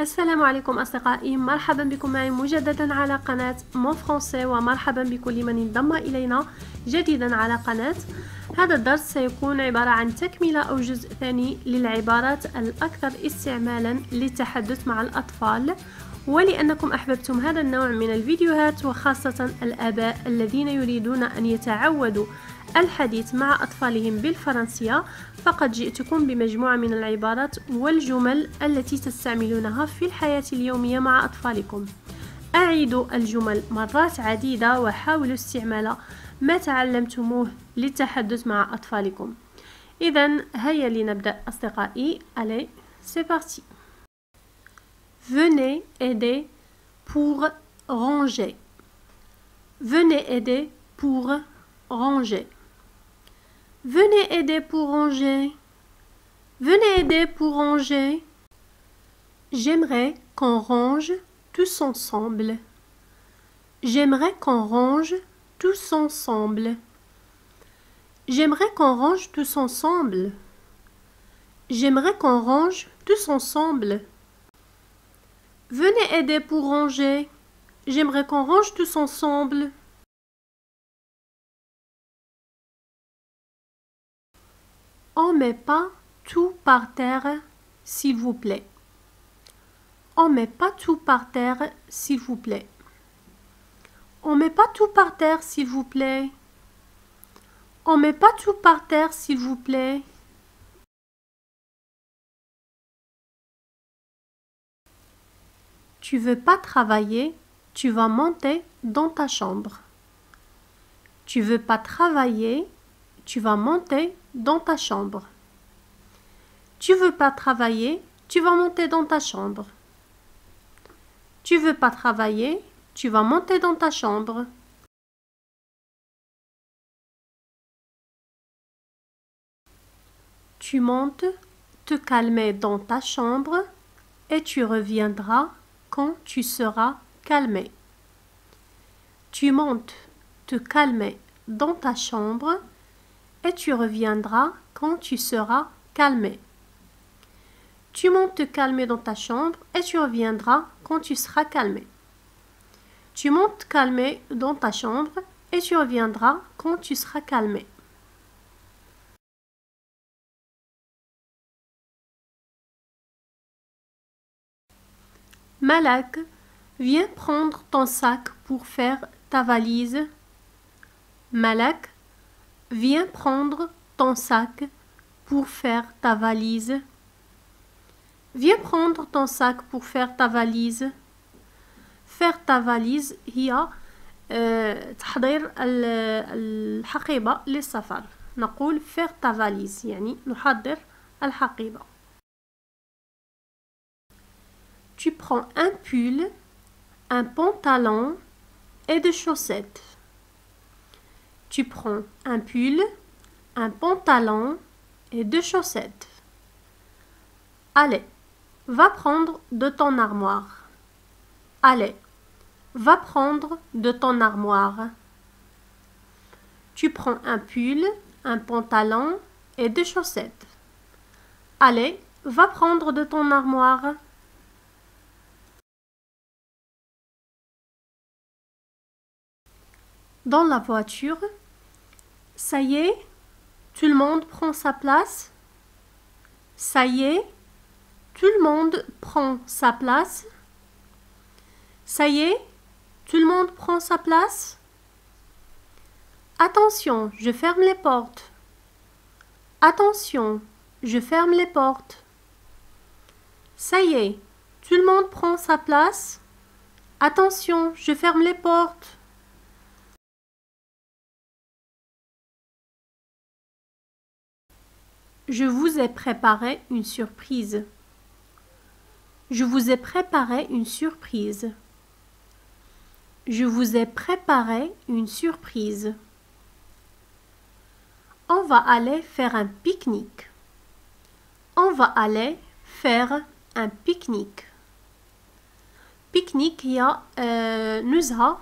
السلام عليكم أصدقائي. مرحبا بكم معي مجددا على قناة مون فرونسي ومرحبا بكل من انضم إلينا جديدا على قناة. هذا الدرس سيكون عبارة عن تكملة أو جزء ثاني للعبارات الأكثر استعمالا للتحدث مع الأطفال. ولأنكم أحببتم هذا النوع من الفيديوهات وخاصة الآباء الذين يريدون أن يتعودوا الحديث مع أطفالهم بالفرنسية فقد جئتكم بمجموعة من العبارات والجمل التي تستعملونها في الحياة اليومية مع أطفالكم. أعيدوا الجمل مرات عديدة وحاولوا استعمال ما تعلمتموه للتحدث مع أطفالكم. إذا هيا لنبدأ أصدقائي. C'est parti. Venez aider pour ranger. Venez aider pour ranger. Venez aider pour ranger. Venez aider pour ranger. J'aimerais qu'on range tous ensemble. J'aimerais qu'on range tous ensemble. J'aimerais qu'on range tous ensemble. J'aimerais qu'on range tous ensemble. Venez aider pour ranger. J'aimerais qu'on range tous ensemble. On met pas tout par terre, s'il vous plaît. On met pas tout par terre, s'il vous plaît. On met pas tout par terre, s'il vous plaît. On met pas tout par terre, s'il vous plaît. Tu veux pas travailler, tu vas monter dans ta chambre. Tu veux pas travailler, tu vas monter dans ta chambre. Tu veux pas travailler, tu vas monter dans ta chambre. Tu veux pas travailler, tu vas monter dans ta chambre. Tu montes, te calmer dans ta chambre et tu reviendras quand tu seras calmé. Tu montes, te calmer dans ta chambre et tu reviendras quand tu seras calmé. Tu montes te calmer dans ta chambre et tu reviendras quand tu seras calmé. Tu montes calmer dans ta chambre et tu reviendras quand tu seras calmé. Malak, viens prendre ton sac pour faire ta valise. Malak, viens prendre ton sac pour faire ta valise. Viens prendre ton sac pour faire ta valise. faire ta valise هي تحضير الحقيبة للسفر نقول faire ta valise يعني نحضر الحقيبة Tu prends un pull, un pantalon et des chaussettes. Tu prends un pull, un pantalon et deux chaussettes. Allez, va prendre de ton armoire. Allez, va prendre de ton armoire. Tu prends un pull, un pantalon et deux chaussettes. Allez, va prendre de ton armoire. Dans la voiture, ça y est, tout le monde prend sa place. Ça y est, tout le monde prend sa place. Ça y est, tout le monde prend sa place. Attention, je ferme les portes. Attention, je ferme les portes. Ça y est, tout le monde prend sa place. Attention, je ferme les portes. Je vous ai préparé une surprise. Je vous ai préparé une surprise. Je vous ai préparé une surprise. On va aller faire un pique-nique. On va aller faire un pique-nique. بيكنيك هي نزهة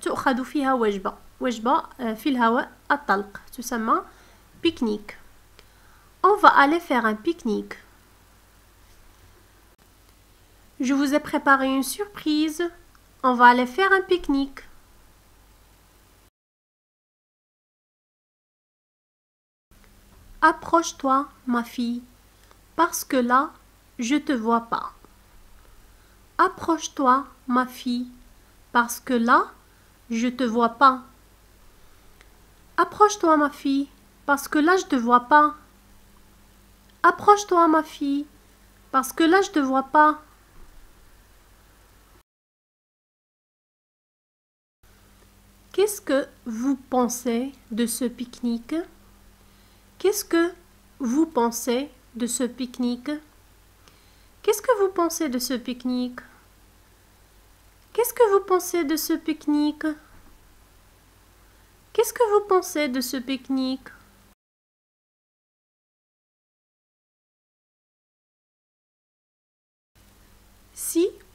تؤخذ فيها وجبة وجبة في الهواء الطلق تسمى بيكنيك on va aller faire un pique-nique. Je vous ai préparé une surprise. On va aller faire un pique-nique. Approche-toi, ma fille, parce que là, je te vois pas. Approche-toi, ma fille, parce que là, je te vois pas. Approche-toi, ma fille, parce que là, je te vois pas. Approche-toi, ma fille, parce que là, je te vois pas. Qu'est-ce que vous pensez de ce pique-nique? Qu'est-ce que vous pensez de ce pique-nique? Qu'est-ce que vous pensez de ce pique-nique? Qu'est-ce que vous pensez de ce pique-nique? Qu'est-ce que vous pensez de ce pique-nique?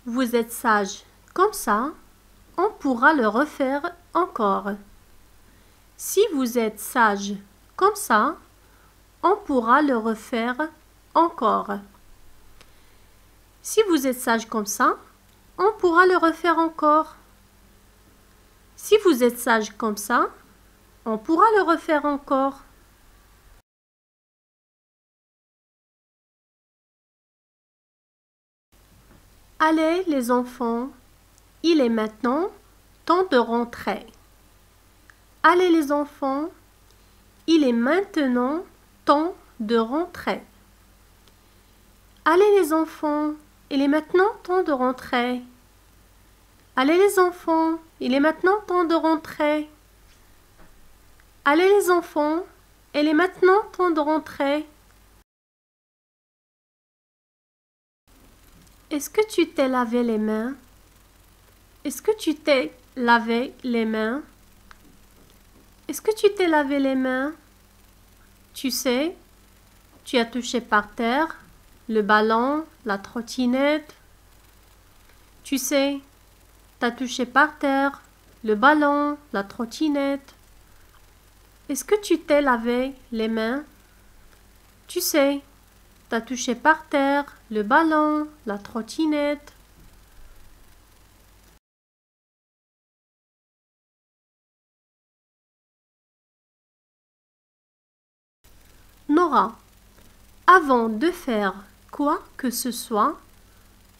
Vous êtes sage comme ça, on pourra le refaire encore. Si vous êtes sage comme ça, on pourra le refaire encore. Si vous êtes sage comme ça, on pourra le refaire encore. Si vous êtes sage comme ça, on pourra le refaire encore. Allez les enfants, il est maintenant temps de rentrer. Allez les enfants, il est maintenant temps de rentrer. Allez les enfants, il est maintenant temps de rentrer. Allez les enfants, il est maintenant temps de rentrer. Allez les enfants, il est maintenant temps de rentrer. Est-ce que tu t'es lavé les mains? Est-ce que tu t'es lavé les mains? Est-ce que tu t'es lavé les mains? Tu sais, tu as touché par terre le ballon, la trottinette. Tu sais, tu as touché par terre le ballon, la trottinette. Est-ce que tu t'es lavé les mains? Tu sais, T'as touché par terre le ballon, la trottinette. Nora, avant de faire quoi que ce soit,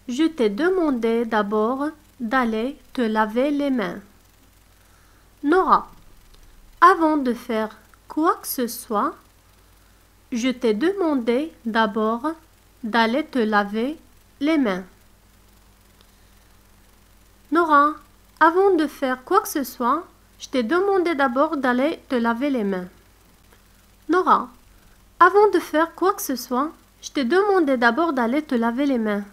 je t'ai demandé d'abord d'aller te laver les mains. Nora, avant de faire quoi que ce soit, je t'ai demandé d'abord d'aller te laver les mains. Nora, avant de faire quoi que ce soit, je t'ai demandé d'abord d'aller te laver les mains. Nora, avant de faire quoi que ce soit, je t'ai demandé d'abord d'aller te laver les mains.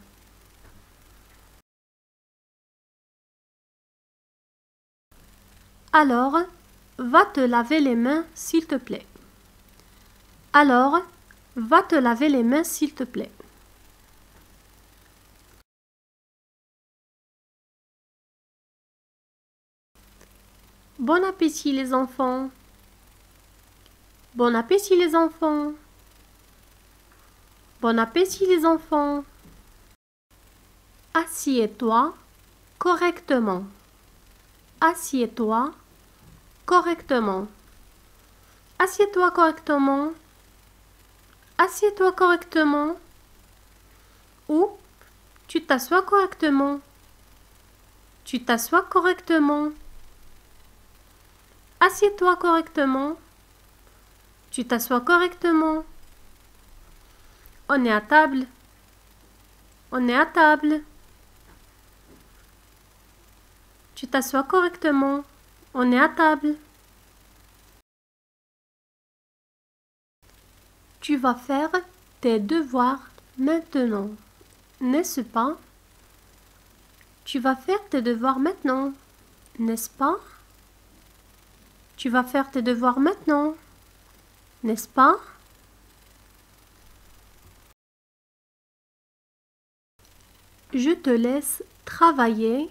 Alors, va te laver les mains, s'il te plaît. Alors, va te laver les mains s'il te plaît. Bon appétit les enfants. Bon appétit les enfants. Bon appétit les enfants. Assieds-toi correctement. Assieds-toi correctement. Assieds-toi correctement. Assieds-toi correctement. Ou tu t'assois correctement. Tu t'assois correctement. Assieds-toi correctement. Tu t'assois correctement. On est à table. On est à table. Tu t'assois correctement. On est à table. Tu vas faire tes devoirs maintenant, n'est-ce pas? Tu vas faire tes devoirs maintenant, n'est-ce pas? Tu vas faire tes devoirs maintenant, n'est-ce pas? Je te laisse travailler.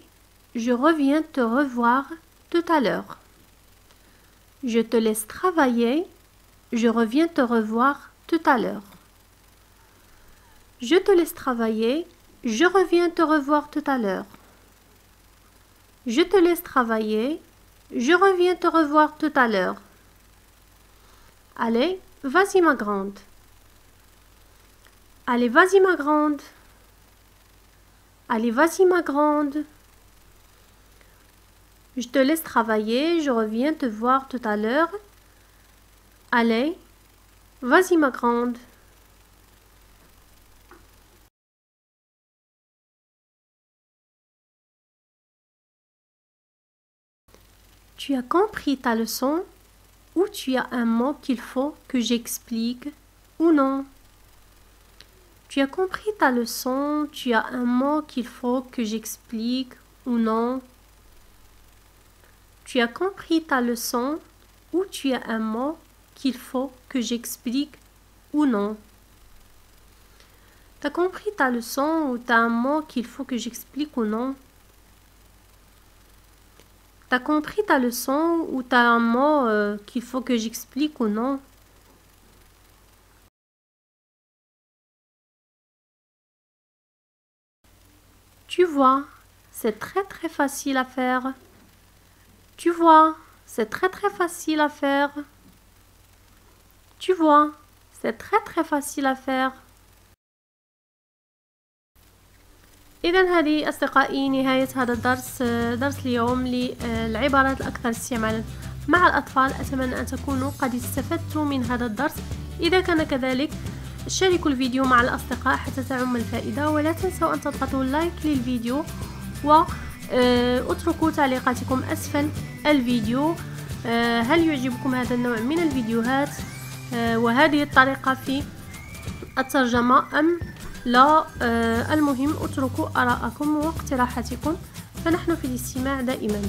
Je reviens te revoir tout à l'heure. Je te laisse travailler. Je reviens te revoir à l'heure. Je te laisse travailler. Je reviens te revoir tout à l'heure. Je te laisse travailler. Je reviens te revoir tout à l'heure. Allez, vas-y ma grande. Allez, vas-y ma grande. Allez, vas-y ma grande. Je te laisse travailler, je reviens te voir tout à l'heure. Allez, vas-y ma grande. Tu as compris ta leçon ou tu as un mot qu'il faut que j'explique ou non? Tu as compris ta leçon, tu as un mot qu'il faut que j'explique ou non? Tu as compris ta leçon ou tu as un mot qu'il faut que j'explique ou non T'as compris ta leçon ou t'as un mot qu'il faut que j'explique ou non? T'as compris ta leçon ou t'as un mot euh, qu'il faut que j'explique ou non? Tu vois, c'est très très facile à faire. Tu vois, c'est très très facile à faire. Tu vois, c'est très très facile à faire. إذا هذه أصدقائي نهاية هذا الدرس درس اليوم للعبارات الأكثر استعمالا. مع الأطفال أتمنى أن تكونوا قد استفدتوا من هذا الدرس. إذا كان كذلك شاركوا الفيديو مع الأصدقاء حتى تعم الفائدة. ولا تنسوا أن تضغطوا لايك للفيديو واتركوا تعليقاتكم أسفل الفيديو. هل يعجبكم هذا النوع من الفيديوهات؟ وهذه الطريقة في الترجمة. أم لا المهم اتركوا آراءكم واقتراحاتكم فنحن في الاستماع دائما.